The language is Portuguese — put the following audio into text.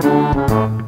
Música